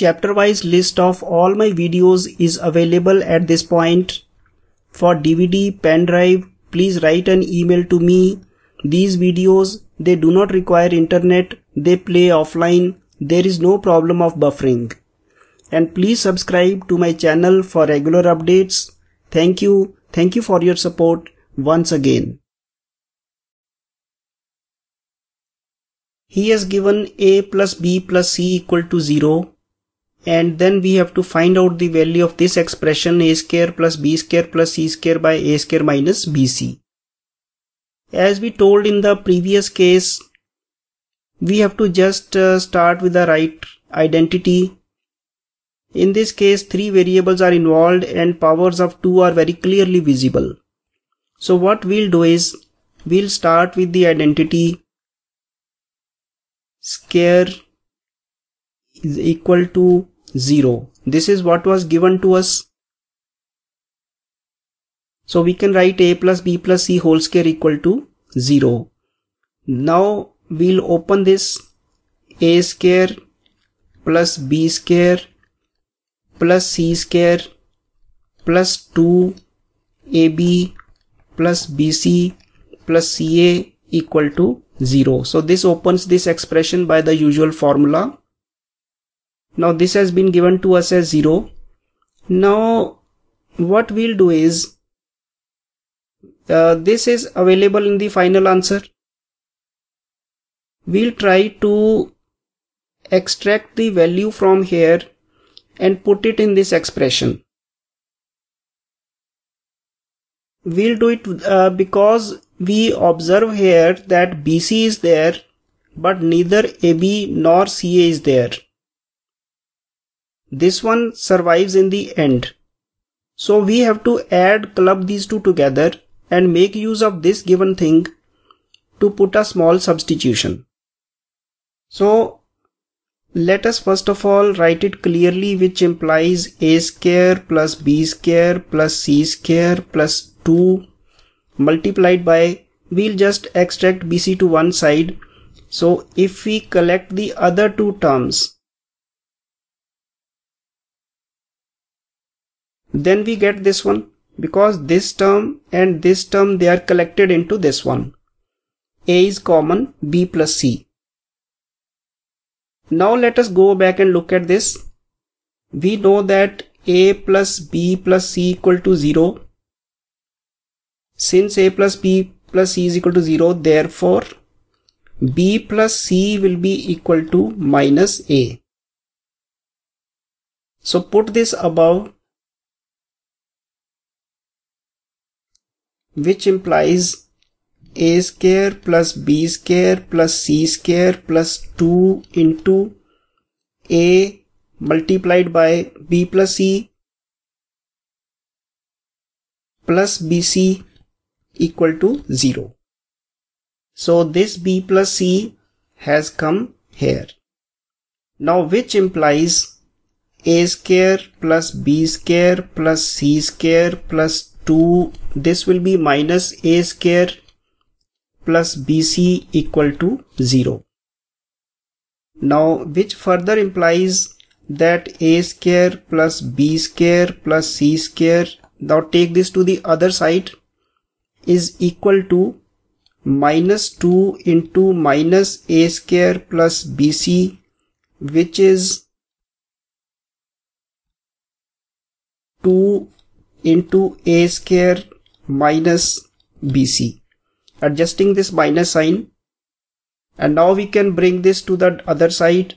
chapter wise list of all my videos is available at this point. For DVD, pen drive, please write an email to me. These videos, they do not require internet, they play offline, there is no problem of buffering. And please subscribe to my channel for regular updates. Thank you. Thank you for your support once again. He has given a plus b plus c equal to 0 and then we have to find out the value of this expression a square plus b square plus c square by a square minus bc. As we told in the previous case, we have to just uh, start with the right identity. In this case, three variables are involved and powers of 2 are very clearly visible. So what we'll do is, we'll start with the identity square is equal to 0. This is what was given to us. So we can write a plus b plus c whole square equal to 0. Now we'll open this a square plus b square plus c square plus 2 ab plus bc plus ca equal to 0. So this opens this expression by the usual formula now this has been given to us as 0. Now what we'll do is uh, this is available in the final answer. We'll try to extract the value from here and put it in this expression. We'll do it uh, because we observe here that BC is there but neither AB nor CA is there. This one survives in the end. So we have to add club these two together and make use of this given thing to put a small substitution. So let us first of all write it clearly which implies a square plus b square plus c square plus 2 multiplied by we'll just extract bc to one side. So if we collect the other two terms then we get this one because this term and this term they are collected into this one. A is common, B plus C. Now let us go back and look at this. We know that A plus B plus C equal to 0. Since A plus B plus C is equal to 0, therefore B plus C will be equal to minus A. So put this above which implies a square plus b square plus c square plus 2 into a multiplied by b plus c plus bc equal to 0. So this b plus c has come here. Now which implies a square plus b square plus c square plus 2 this will be minus a square plus bc equal to 0 now which further implies that a square plus b square plus c square now take this to the other side is equal to minus 2 into minus a square plus bc which is 2 into a square minus bc adjusting this minus sign. And now we can bring this to the other side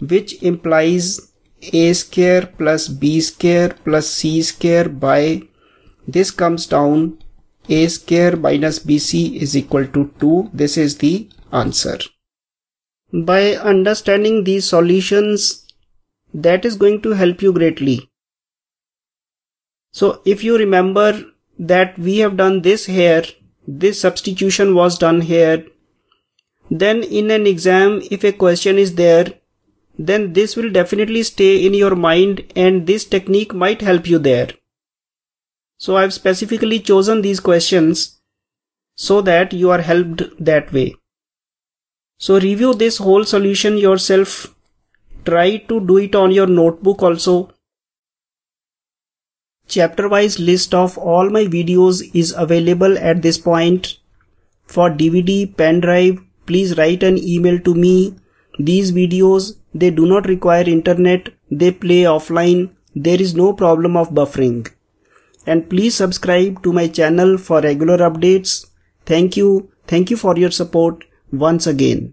which implies a square plus b square plus c square by this comes down a square minus bc is equal to 2 this is the answer. By understanding these solutions that is going to help you greatly so if you remember that we have done this here, this substitution was done here, then in an exam, if a question is there, then this will definitely stay in your mind and this technique might help you there. So I've specifically chosen these questions so that you are helped that way. So review this whole solution yourself Try to do it on your notebook also. Chapter wise list of all my videos is available at this point. For DVD, pen drive, please write an email to me. These videos, they do not require internet, they play offline, there is no problem of buffering. And please subscribe to my channel for regular updates. Thank you. Thank you for your support once again.